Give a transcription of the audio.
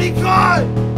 Daddy God!